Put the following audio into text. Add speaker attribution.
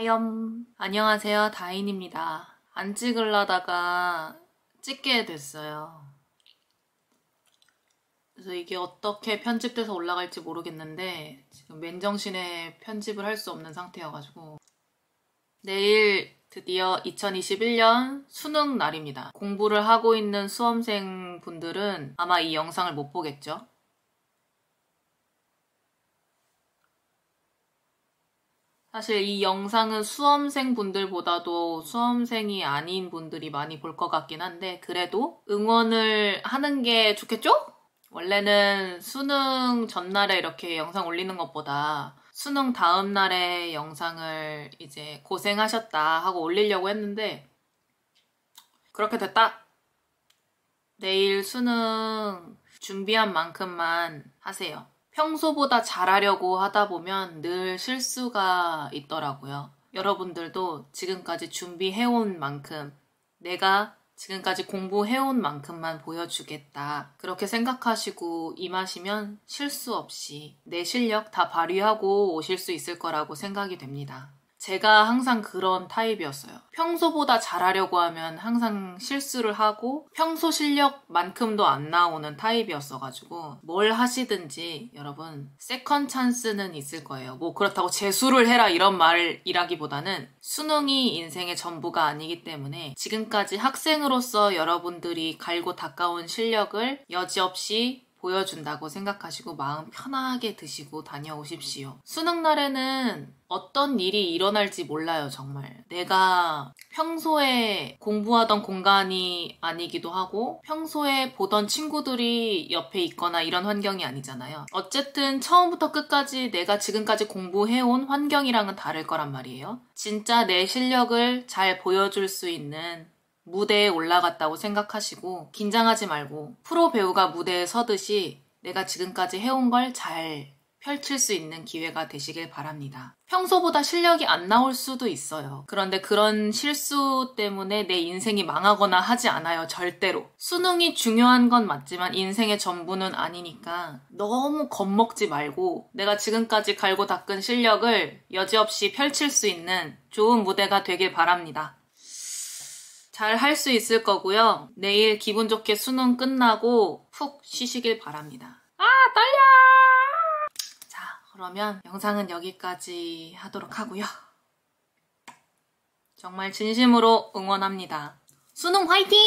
Speaker 1: 하염. 안녕하세요. 다인입니다. 안 찍으려다가 찍게 됐어요. 그래서 이게 어떻게 편집돼서 올라갈지 모르겠는데 지금 맨정신에 편집을 할 수 없는 상태여가지고 내일 드디어 2021년 수능 날입니다. 공부를 하고 있는 수험생 분들은 아마 이 영상을 못 보겠죠? 사실 이 영상은 수험생 분들보다도 수험생이 아닌 분들이 많이 볼 것 같긴 한데 그래도 응원을 하는 게 좋겠죠? 원래는 수능 전날에 이렇게 영상 올리는 것보다 수능 다음 날에 영상을 이제 고생하셨다 하고 올리려고 했는데 그렇게 됐다. 내일 수능 준비한 만큼만 하세요. 평소보다 잘하려고 하다 보면 늘 실수가 있더라고요. 여러분들도 지금까지 준비해온 만큼 내가 지금까지 공부해온 만큼만 보여주겠다. 그렇게 생각하시고 임하시면 실수 없이 내 실력 다 발휘하고 오실 수 있을 거라고 생각이 됩니다. 제가 항상 그런 타입이었어요. 평소보다 잘하려고 하면 항상 실수를 하고 평소 실력만큼도 안 나오는 타입이었어가지고 뭘 하시든지 여러분 second chance는 있을 거예요. 뭐 그렇다고 재수를 해라 이런 말이라기보다는 수능이 인생의 전부가 아니기 때문에 지금까지 학생으로서 여러분들이 갈고 닦아온 실력을 여지없이 보여준다고 생각하시고 마음 편하게 드시고 다녀오십시오. 수능 날에는 어떤 일이 일어날지 몰라요, 정말. 내가 평소에 공부하던 공간이 아니기도 하고 평소에 보던 친구들이 옆에 있거나 이런 환경이 아니잖아요. 어쨌든 처음부터 끝까지 내가 지금까지 공부해온 환경이랑은 다를 거란 말이에요. 진짜 내 실력을 잘 보여줄 수 있는 무대에 올라갔다고 생각하시고 긴장하지 말고 프로 배우가 무대에 서듯이 내가 지금까지 해온 걸 잘 펼칠 수 있는 기회가 되시길 바랍니다. 평소보다 실력이 안 나올 수도 있어요. 그런데 그런 실수 때문에 내 인생이 망하거나 하지 않아요. 절대로. 수능이 중요한 건 맞지만 인생의 전부는 아니니까 너무 겁먹지 말고 내가 지금까지 갈고 닦은 실력을 여지없이 펼칠 수 있는 좋은 무대가 되길 바랍니다. 잘 할 수 있을 거고요. 내일 기분 좋게 수능 끝나고 푹 쉬시길 바랍니다. 아, 떨려! 자, 그러면 영상은 여기까지 하도록 하고요. 정말 진심으로 응원합니다. 수능 화이팅!